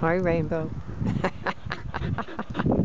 Hi, Rainbow.